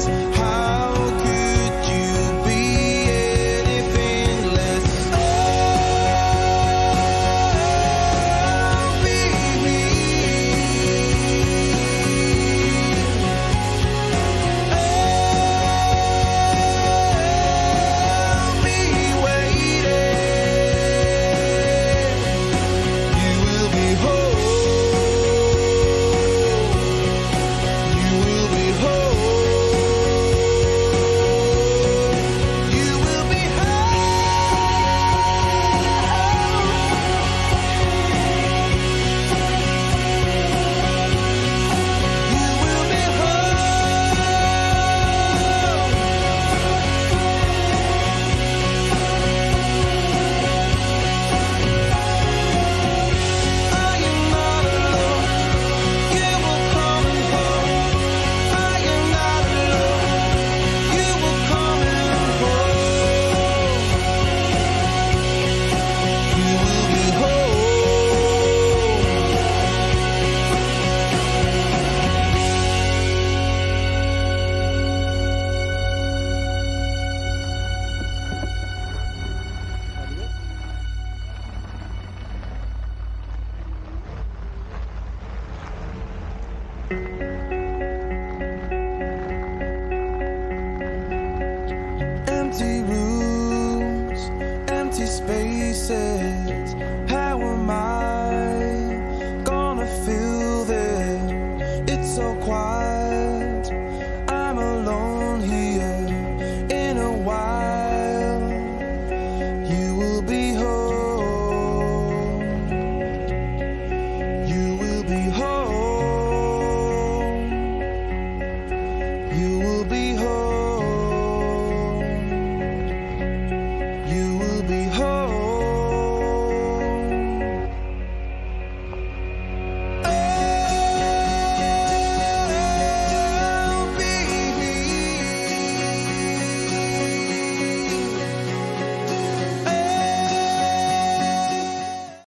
How Empty rooms, empty spaces.